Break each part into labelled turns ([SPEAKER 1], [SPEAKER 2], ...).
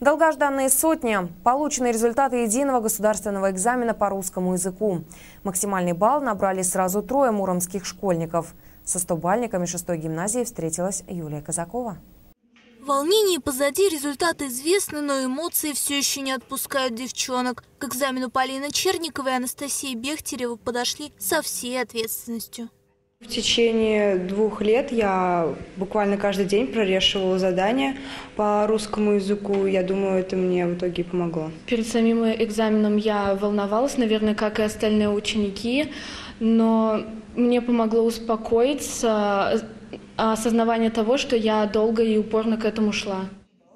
[SPEAKER 1] Долгожданные сотни. Получены результаты единого государственного экзамена по русскому языку. Максимальный балл набрали сразу трое муромских школьников. Со стобальниками шестой гимназии встретилась Юлия Казакова.
[SPEAKER 2] Волнение позади, результаты известны, но эмоции все еще не отпускают девчонок. К экзамену Полина Черникова и Анастасия Бехтерева подошли со всей ответственностью.
[SPEAKER 3] В течение двух лет я буквально каждый день прорешивала задания по русскому языку. Я думаю, это мне в итоге помогло.
[SPEAKER 4] Перед самим экзаменом я волновалась, наверное, как и остальные ученики, но мне помогло успокоиться осознавание того, что я долго и упорно к этому шла.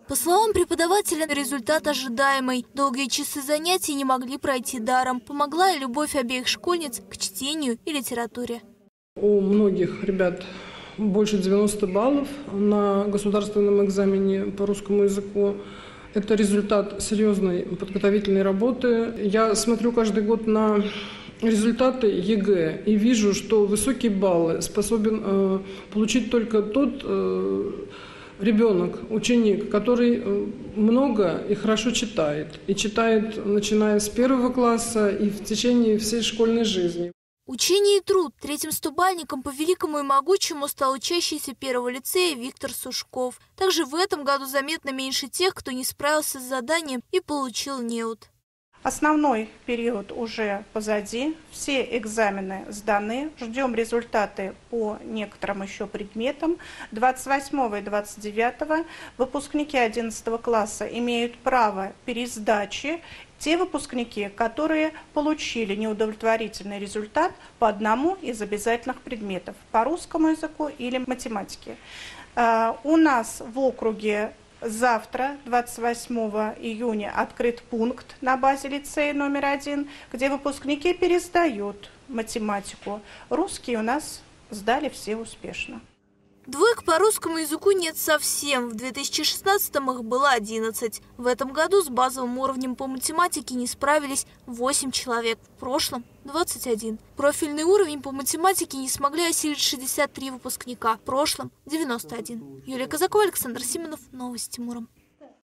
[SPEAKER 2] По словам преподавателя, результат ожидаемый. Долгие часы занятий не могли пройти даром. Помогла и любовь обеих школьниц к чтению и литературе.
[SPEAKER 5] У многих ребят больше 90 баллов на государственном экзамене по русскому языку. Это результат серьезной подготовительной работы. Я смотрю каждый год на результаты ЕГЭ и вижу, что высокие баллы способен э, получить только тот э, ребенок, ученик, который э, много и хорошо читает. И читает, начиная с первого класса и в течение всей школьной жизни.
[SPEAKER 2] Учение и труд. Третьим стубальником по великому и могучему стал учащийся первого лицея Виктор Сушков. Также в этом году заметно меньше тех, кто не справился с заданием и получил неуд.
[SPEAKER 6] Основной период уже позади, все экзамены сданы, ждем результаты по некоторым еще предметам. 28 и 29 выпускники 11 класса имеют право пересдачи те выпускники, которые получили неудовлетворительный результат по одному из обязательных предметов, по русскому языку или математике. А, у нас в округе завтра, 28 июня, открыт пункт на базе лицея номер один, где выпускники пересдают математику. Русские у нас сдали все успешно.
[SPEAKER 2] Двоек по русскому языку нет совсем. В 2016-м их было 11. В этом году с базовым уровнем по математике не справились 8 человек. В прошлом 21. Профильный уровень по математике не смогли осилить 63 выпускника. В прошлом 91. Юлия Казакова, Александр Симонов. Новости Муром.